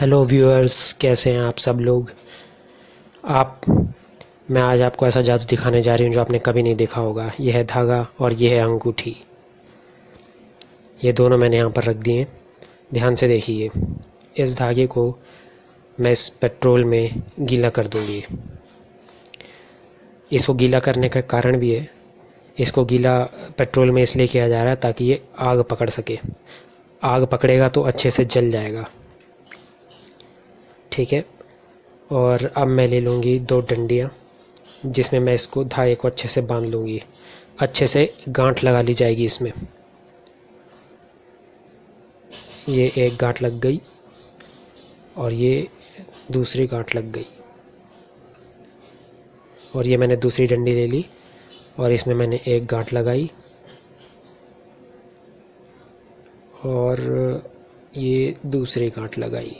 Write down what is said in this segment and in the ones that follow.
Hello viewers कैसे हैं आप सब लोग? आप, मैं आज आपको ऐसा जादू दिखाने जा रही हूँ जो आपने कभी नहीं देखा होगा। यह है धागा और यह है अंगूठी। ये दोनों मैंने यहाँ पर रख दिए। ध्यान से देखिए। इस धागे को मैं इस पेट्रोल में गीला कर दूँगी। इसको गीला करने का कारण भी है। इसको गीला पेट्रोल में इसलिए किया जा रहा है ताकि ये आग पकड़ सके। आग पकड़ेगा तो अच्छे से जल जाएगा। ठीक है। और अब मैं ले लूँगी दो डंडियाँ, जिसमें मैं इसको धागे को अच्छे से बाँध लूँगी। अच्छे से गांठ लगा ली जाएगी इसमें। ये एक गांठ लग गई और ये दूसरी गांठ लग गई। और ये मैंने दूसरी डंडी ले ली और इसमें मैंने एक गांठ लगाई। और ये दूसरी गांठ लगाई।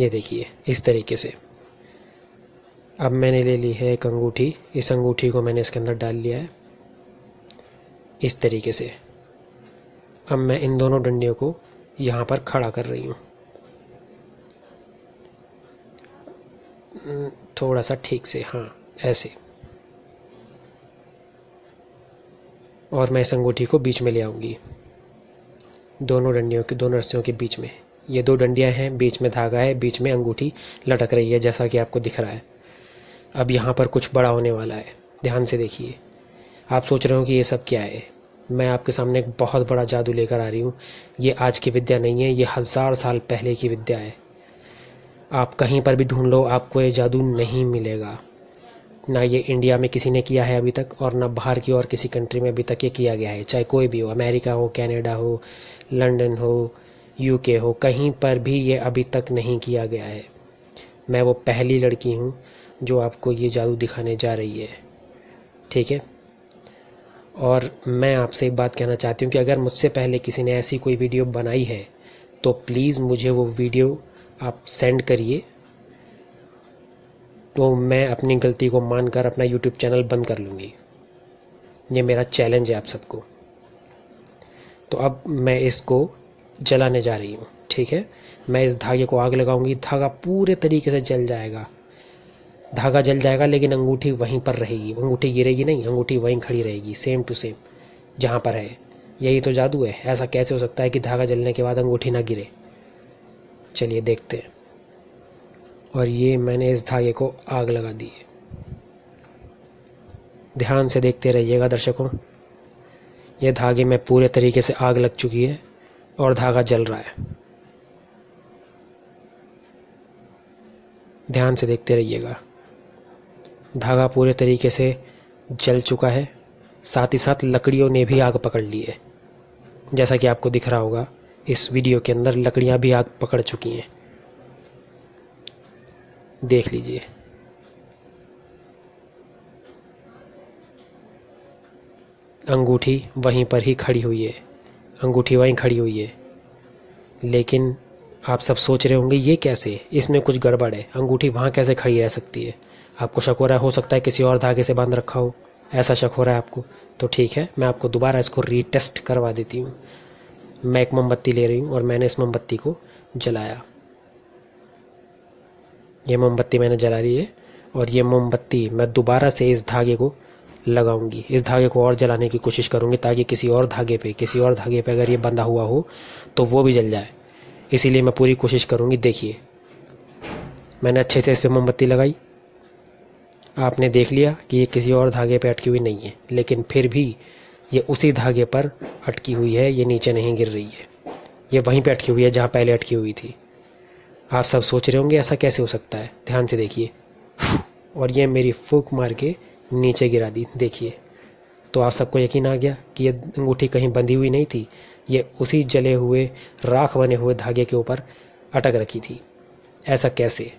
ये देखिए, इस तरीके से। अब मैंने ले ली है एक अंगूठी। इस अंगूठी को मैंने इसके अंदर डाल लिया है। इस तरीके से। अब मैं इन दोनों डंडियों को यहाँ पर खड़ा कर रही हूँ। थोड़ा सा ठीक से हाँ ऐसे। और मैं इस अंगूठी को बीच में ले आऊँगी। दोनों डंडियों के, दोनों रस्सियों के बीच में। ये दो डंडियाँ हैं, बीच में धागा है, बीच में अंगूठी लटक रही है, जैसा कि आपको दिख रहा है। अब यहाँ पर कुछ बड़ा होने वाला है। ध्यान से देखिए। आप सोच रहे हो कि ये सब क्या है? मैं आपके सामने एक बहुत बड़ा जादू लेकर आ रही हूँ। ये आज की विद्या नहीं है, ये हज़ार साल पहले की विद्या है। आप कहीं पर भी ढूंढ लो, आपको ये जादू नहीं मिलेगा। ना ये इंडिया में किसी ने किया है अभी तक, और ना बाहर की और किसी कंट्री में अभी तक ये किया गया है। चाहे कोई भी हो, अमेरिका हो, कनाडा हो, लंदन हो यूके हो, कहीं पर भी ये अभी तक नहीं किया गया है। मैं वो पहली लड़की हूँ जो आपको ये जादू दिखाने जा रही है। ठीक है? और मैं आपसे एक बात कहना चाहती हूँ कि अगर मुझसे पहले किसी ने ऐसी कोई वीडियो बनाई है तो प्लीज़ मुझे वो वीडियो आप सेंड करिए। तो मैं अपनी गलती को मानकर अपना यूट्यूब चैनल बंद कर लूँगी। ये मेरा चैलेंज है आप सबको। तो अब मैं इसको जलाने जा रही हूँ, ठीक है? मैं इस धागे को आग लगाऊँगी, धागा पूरे तरीके से जल जाएगा। धागा जल जाएगा, लेकिन अंगूठी वहीं पर रहेगी। अंगूठी गिरेगी नहीं, अंगूठी वहीं खड़ी रहेगी सेम टू सेम जहाँ पर है। यही तो जादू है। ऐसा कैसे हो सकता है कि धागा जलने के बाद अंगूठी ना गिरे? चलिए देखते हैं। और ये मैंने इस धागे को आग लगा दी है। ध्यान से देखते रहिएगा दर्शकों। ये धागे में पूरे तरीके से आग लग चुकी है। और धागा जल रहा है। ध्यान से देखते रहिएगा। धागा पूरे तरीके से जल चुका है। साथ ही साथ लकड़ियों ने भी आग पकड़ ली है। जैसा कि आपको दिख रहा होगा, इस वीडियो के अंदर लकड़ियाँ भी आग पकड़ चुकी हैं। देख लीजिए। अंगूठी वहीं पर ही खड़ी हुई है। अंगूठी वहीं खड़ी हुई है। लेकिन आप सब सोच रहे होंगे, ये कैसे? इसमें कुछ गड़बड़ है। अंगूठी वहाँ कैसे खड़ी रह सकती है? आपको शक हो रहा है? सकता है किसी और धागे से बाँध रखा हो। ऐसा शक हो रहा है आपको? तो ठीक है, मैं आपको दोबारा इसको रीटेस्ट करवा देती हूँ। मैं एक मोमबत्ती ले रही हूँ और मैंने इस मोमबत्ती को जलाया। ये मोमबत्ती मैंने जला ली है और ये मोमबत्ती मैं दोबारा से इस धागे को लगाऊँगी। इस धागे को और जलाने की कोशिश करूँगी ताकि किसी और धागे पे, किसी और धागे पे अगर ये बंधा हुआ हो तो वो भी जल जाए। इसीलिए मैं पूरी कोशिश करूँगी, देखिए। मैंने अच्छे से इस पर मोमबत्ती लगाई। आपने देख लिया कि ये किसी और धागे पे अटकी हुई नहीं है, लेकिन फिर भी ये उसी धागे पर अटकी हुई है, ये नीचे नहीं गिर रही है। ये वहीं पे अटकी हुई है जहाँ पहले अटकी हुई थी। आप सब सोच रहे होंगे, ऐसा कैसे हो सकता है? ध्यान से देखिए। और ये मेरी फूक मार के नीचे गिरा दी, देखिए। तो आप सबको यकीन आ गया कि ये अंगूठी कहीं बंधी हुई नहीं थी, ये उसी जले हुए, राख बने हुए धागे के ऊपर अटक रखी थी। ऐसा कैसे?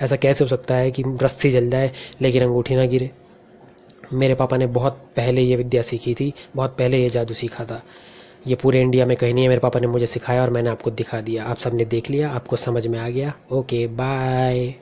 ऐसा कैसे हो सकता है कि रस्सी जल जाए, लेकिन अंगूठी ना गिरे? मेरे पापा ने बहुत पहले ये विद्या सीखी थी, बहुत पहले ये जादू सीखा था। ये पूरे इंडिया में कहीं नहीं है, मेरे पापा ने मुझे सिखाया और मैंने आपको दिखा दिया। आप सबने देख लिया, आपको समझ में आ गया। Okay, bye.